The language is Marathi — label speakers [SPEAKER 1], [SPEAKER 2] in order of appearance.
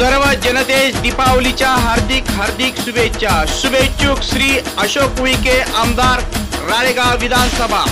[SPEAKER 1] सर्व जनतेस दीपावलीच्या हार्दिक हार्दिक शुभेच्छा. शुभेच्छुक श्री अशोक उईके आमदार राळेगाव विधानसभा.